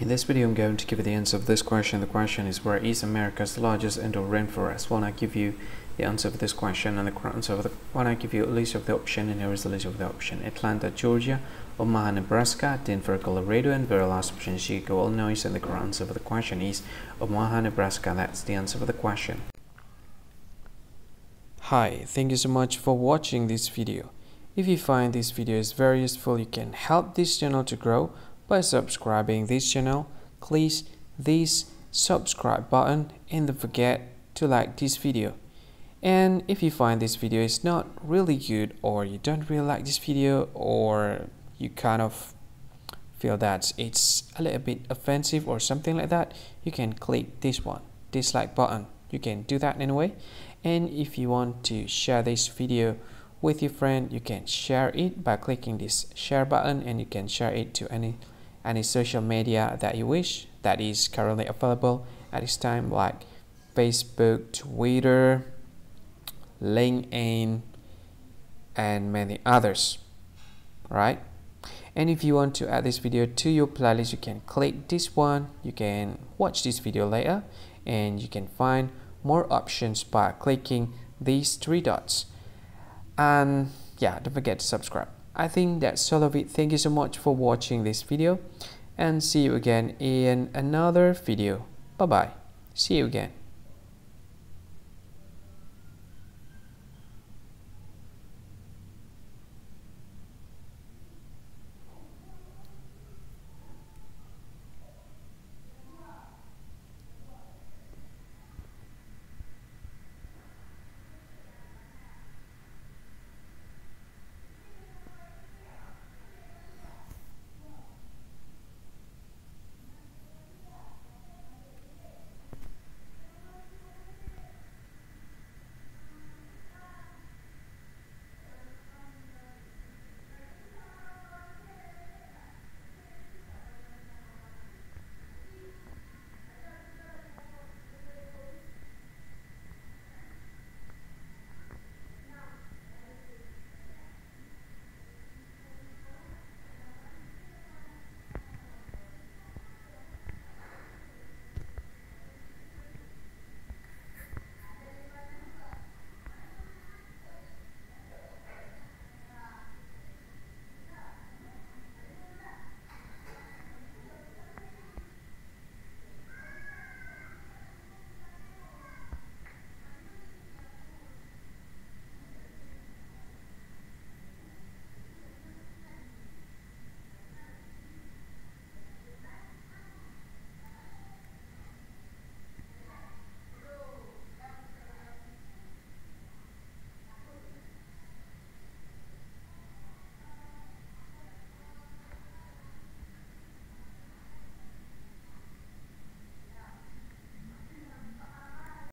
In this video, I'm going to give you the answer of this question. The question is where is America's largest indoor rainforest? When I give you the answer of this question and the answer of the when I give you a list of the option and here is the list of the option. Atlanta, Georgia, Omaha, Nebraska, Denver, Colorado, and very last option Chicago, Illinois, and the correct answer of the question is Omaha, Nebraska. That's the answer of the question. Hi, thank you so much for watching this video. If you find this video is very useful, you can help this channel to grow by subscribing this channel. Please this subscribe button and don't forget to like this video. And if you find this video is not really good or you don't really like this video or you kind of feel that it's a little bit offensive or something like that, you can click this one, dislike button. You can do that anyway. And if you want to share this video with your friend, you can share it by clicking this share button and you can share it to any any social media that you wish that is currently available at this time like Facebook, Twitter, LinkedIn, and many others. Right? And if you want to add this video to your playlist, you can click this one. You can watch this video later and you can find more options by clicking these three dots. And yeah, don't forget to subscribe. I think that's all of it. Thank you so much for watching this video and see you again in another video. Bye bye. See you again.